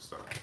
stuff.